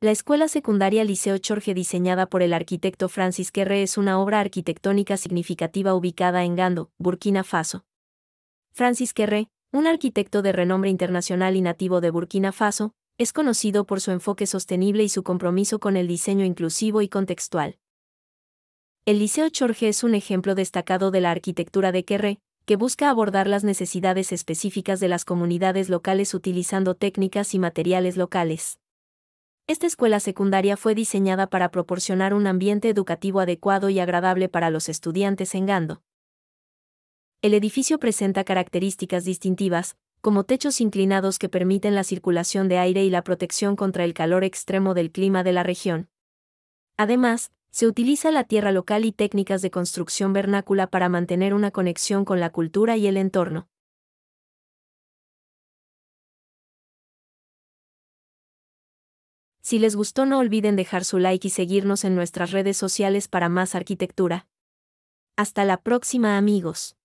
La escuela secundaria Liceo Chorge diseñada por el arquitecto Francis Kerre es una obra arquitectónica significativa ubicada en Gando, Burkina Faso. Francis Kerre, un arquitecto de renombre internacional y nativo de Burkina Faso, es conocido por su enfoque sostenible y su compromiso con el diseño inclusivo y contextual. El Liceo Chorge es un ejemplo destacado de la arquitectura de Kerre, que busca abordar las necesidades específicas de las comunidades locales utilizando técnicas y materiales locales. Esta escuela secundaria fue diseñada para proporcionar un ambiente educativo adecuado y agradable para los estudiantes en Gando. El edificio presenta características distintivas, como techos inclinados que permiten la circulación de aire y la protección contra el calor extremo del clima de la región. Además, se utiliza la tierra local y técnicas de construcción vernácula para mantener una conexión con la cultura y el entorno. Si les gustó no olviden dejar su like y seguirnos en nuestras redes sociales para más arquitectura. Hasta la próxima amigos.